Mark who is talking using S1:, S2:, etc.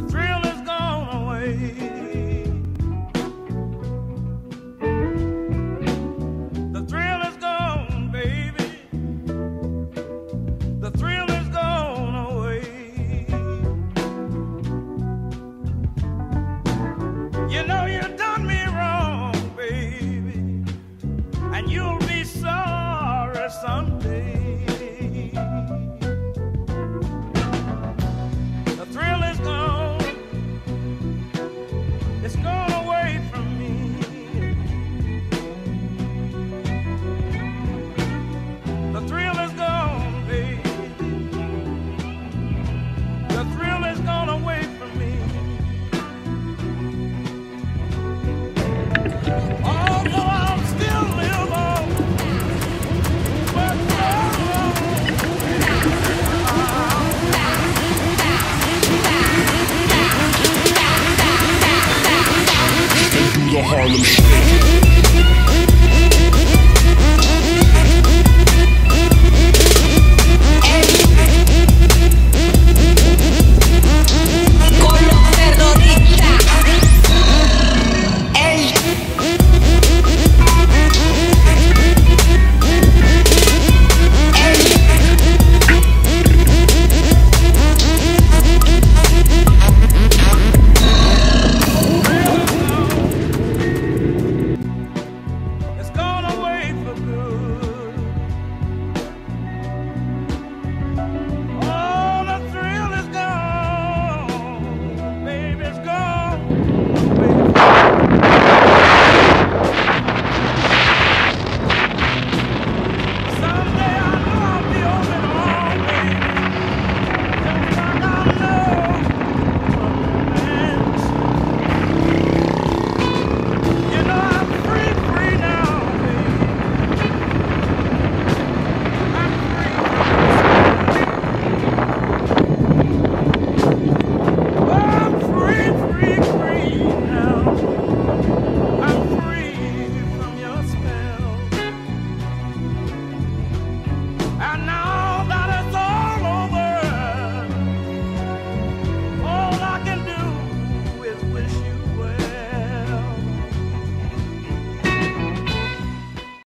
S1: the thrill is gone away. The thrill is gone, baby. The thrill is gone away. You know you done me wrong, baby, and you'll be sorry someday.
S2: Harlem Shake.